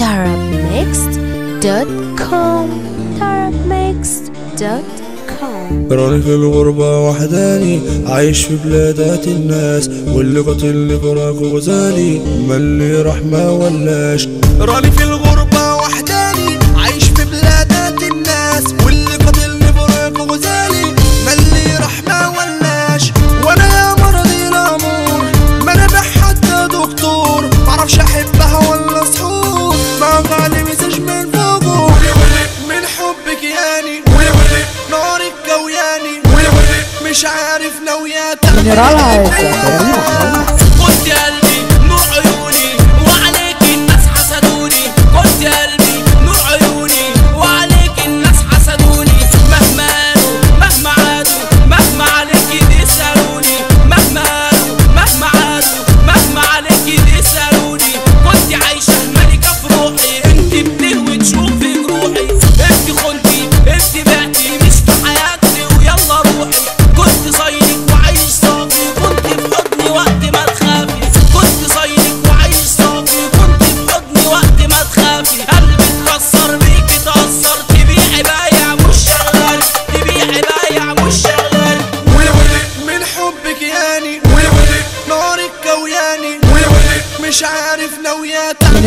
tarabmixed.com راني في الغربة وحداني عايش في بلادات الناس. واللي قتل اللي فراق غزالي ملي رحمة ولاش. راني في الغربة Señora la esa, مش عارف ناوية تعمل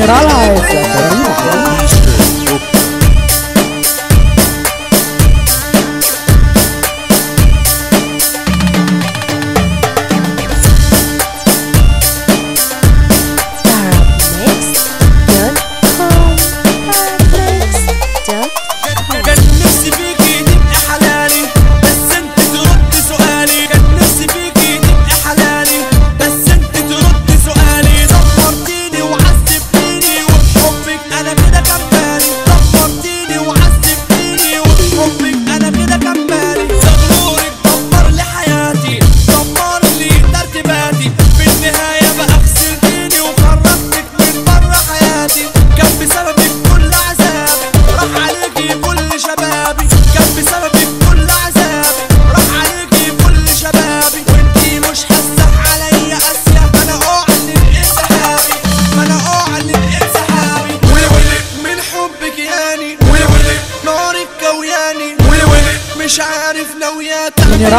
مش عارف لو يا تعمل